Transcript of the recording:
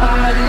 body